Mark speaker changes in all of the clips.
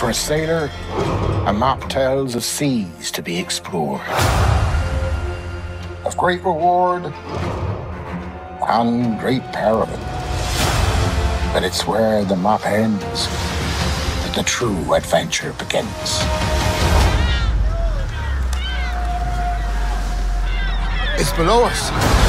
Speaker 1: For a sailor, a map tells of seas to be explored, of great reward and great peril. But it's where the map ends that the true adventure begins. It's below us.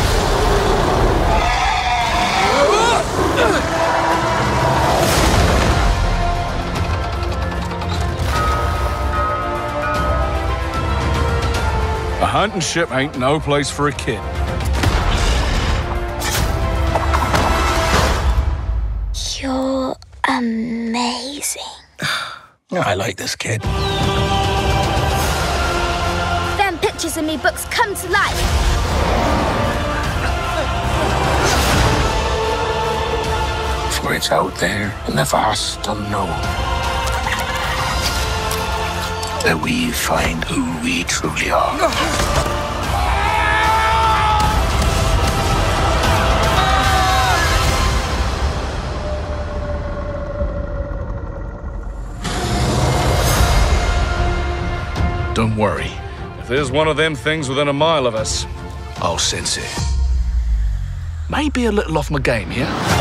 Speaker 2: A hunting ship ain't no place for a kid.
Speaker 3: You're amazing.
Speaker 1: I like this kid.
Speaker 3: Them pictures in me books come to life.
Speaker 1: For it's out there in the vast unknown that we find who we truly are.
Speaker 2: Don't worry. If there's one of them things within a mile of us, I'll sense it. Maybe a little off my game, yeah?